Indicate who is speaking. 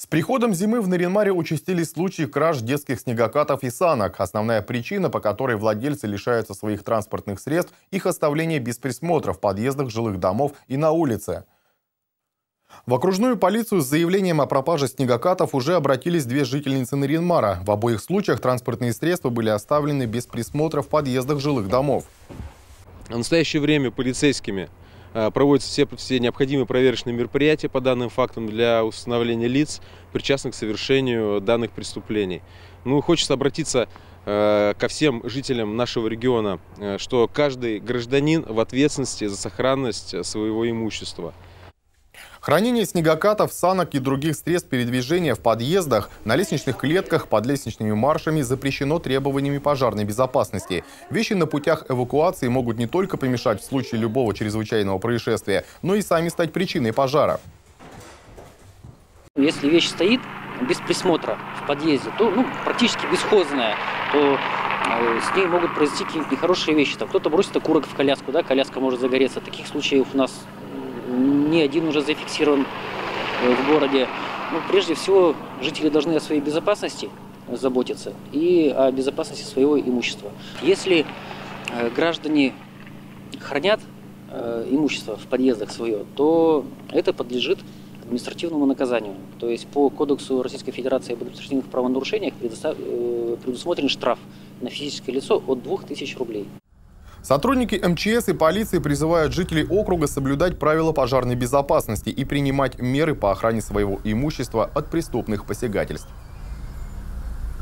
Speaker 1: С приходом зимы в Наринмаре участились случаи краж детских снегокатов и санок. Основная причина, по которой владельцы лишаются своих транспортных средств, их оставление без присмотра в подъездах жилых домов и на улице. В окружную полицию с заявлением о пропаже снегокатов уже обратились две жительницы Наринмара. В обоих случаях транспортные средства были оставлены без присмотра в подъездах жилых домов.
Speaker 2: В настоящее время полицейскими проводятся все, все необходимые проверочные мероприятия по данным фактам для установления лиц, причастных к совершению данных преступлений. Ну, хочется обратиться э, ко всем жителям нашего региона, э, что каждый гражданин в ответственности за сохранность своего имущества.
Speaker 1: Хранение снегокатов, санок и других средств передвижения в подъездах, на лестничных клетках, под лестничными маршами запрещено требованиями пожарной безопасности. Вещи на путях эвакуации могут не только помешать в случае любого чрезвычайного происшествия, но и сами стать причиной пожара.
Speaker 3: Если вещь стоит без присмотра в подъезде, то ну, практически бесхозная, то э, с ней могут произойти какие-то нехорошие вещи. Кто-то бросит окурок в коляску, да, коляска может загореться. Таких случаев у нас не один уже зафиксирован э, в городе. Ну, прежде всего, жители должны о своей безопасности заботиться и о безопасности своего имущества. Если э, граждане хранят э, имущество в подъездах свое, то это подлежит административному наказанию. То есть по Кодексу Российской Федерации об административных правонарушениях предусмотрен штраф на физическое лицо от 2000 рублей.
Speaker 1: Сотрудники МЧС и полиции призывают жителей округа соблюдать правила пожарной безопасности и принимать меры по охране своего имущества от преступных посягательств.